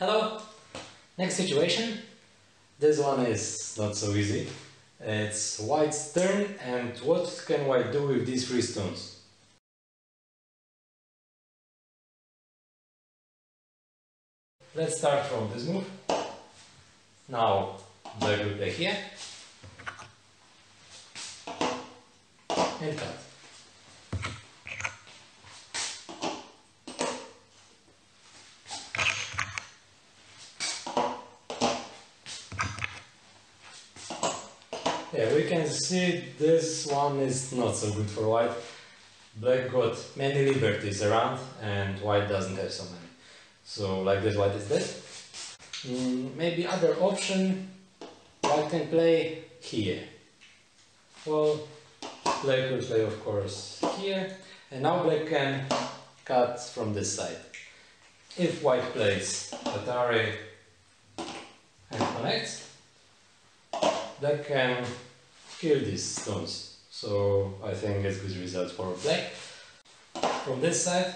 Hello! Next situation. This one is not so easy. It's white's turn and what can white do with these three stones? Let's start from this move. Now black will play here and cut. Yeah, we can see this one is not so good for white. Black got many liberties around and white doesn't have so many. So like this white is dead. Mm, maybe other option, white can play here. Well, black will play of course here. And now black can cut from this side. If white plays Atari and connects, black can kill these stones. So I think it's good result for black. From this side,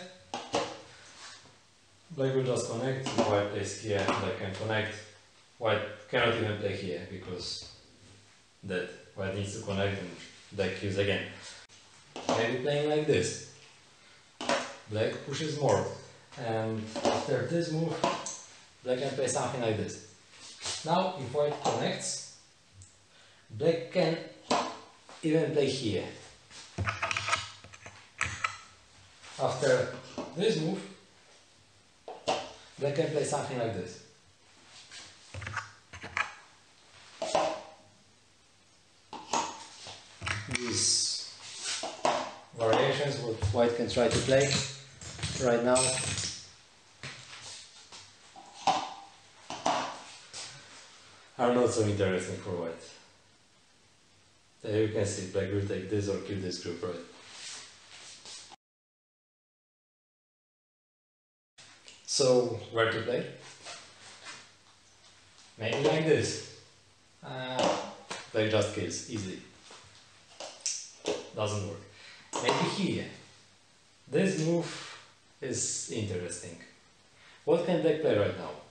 black will just connect, white plays here, black can connect. White cannot even play here because that white needs to connect and black kills again. Maybe playing like this. Black pushes more. And after this move, black can play something like this. Now if white connects, black can even play here. After this move, black can play something like this. These variations what white can try to play right now. are not so interesting for white. There you can see black will take this or kill this group, right? So, where to play? Maybe like this. Uh, black just kills, easy. Doesn't work. Maybe here. This move is interesting. What can black play right now?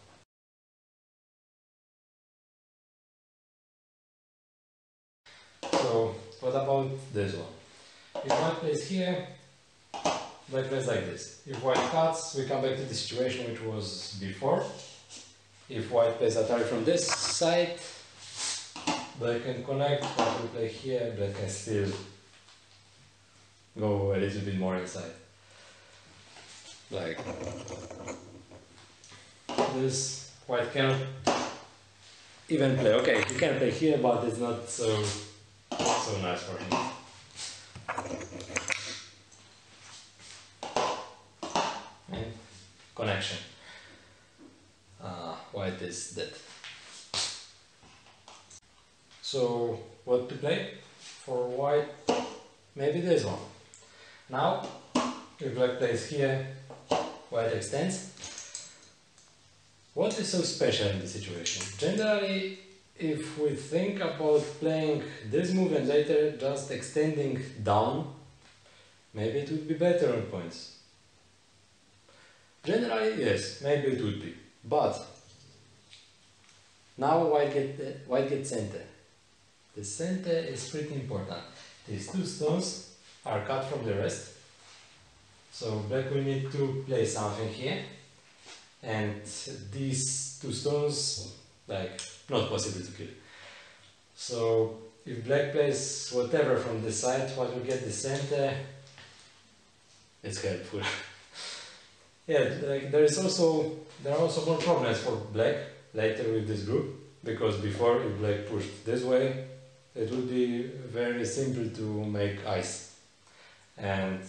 So what about this one? If white plays here, black plays like this. If white cuts, we come back to the situation which was before. If white plays Atari from this side, black can connect, white will play here, black can still go a little bit more inside. Like this, white cannot even play. Okay, he can play here, but it's not so so nice for him. And connection. Uh, white is dead. So what to play? For white, maybe this one. Now, if black plays here, white extends. What is so special in this situation? Generally, if we think about playing this move and later just extending down, maybe it would be better on points. Generally, yes, maybe it would be. But now white get white get center. The center is pretty important. These two stones are cut from the rest. So black will need to play something here. And these two stones like not possible to kill. So if black plays whatever from the side, what will get the center, it's helpful. yeah, like there is also there are also more problems for black later with this group because before if black pushed this way, it would be very simple to make ice, and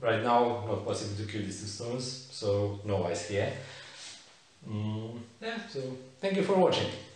right now not possible to kill these two stones, so no ice here. Yeah, so thank you for watching.